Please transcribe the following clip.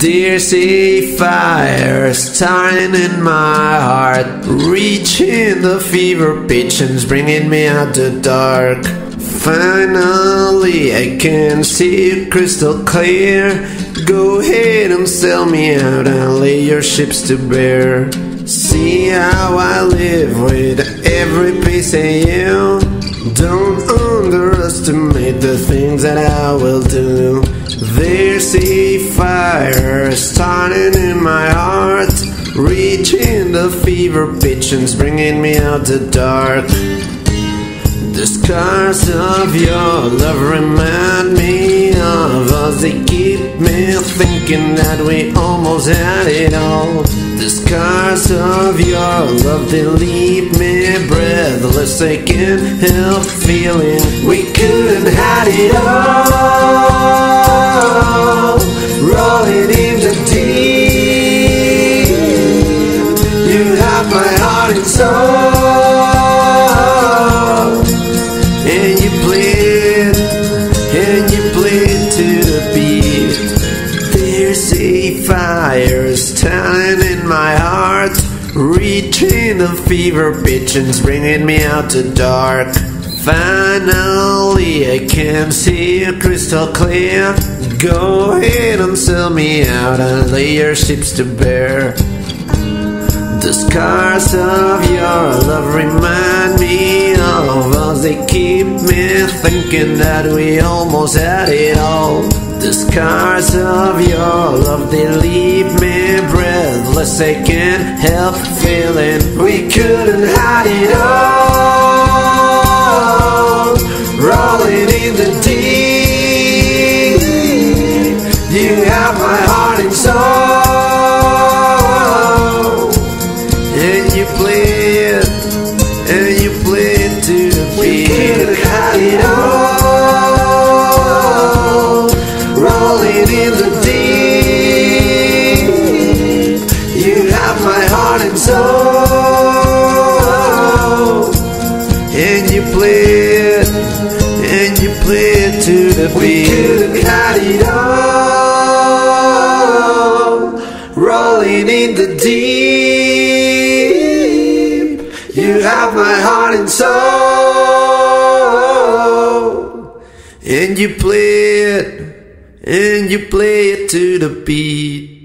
There's a fire starting in my heart, reaching the fever pitch and bringing me out the dark. Finally, I can see crystal clear. Go ahead and sell me out and lay your ships to bear. See how I live with every piece of you. Don't underestimate the things that I will do. There's a fire starting in my heart, reaching the fever pitch and bringing me out the dark. The scars of your love remind me of us. They keep me thinking that we almost had it all. The scars of your love, they leave me breathless. I can't help feeling we couldn't had it all. Fire standing in my heart, reaching the fever pitch and bringing me out to dark. Finally, I can see it crystal clear. Go ahead and sell me out and lay your ships to bear. The scars of your love remind me of us. They keep me thinking that we almost had it all. The scars of your love, they leave me breathless. I can't help feeling we couldn't hide it all. Rolling in the deep, you have my heart and soul, and you play it, and you play it to beat. We couldn't hide it all. It to the beat. We couldn't hide it all. Rolling in the deep, you have my heart and soul, and you play it, and you play it to the beat.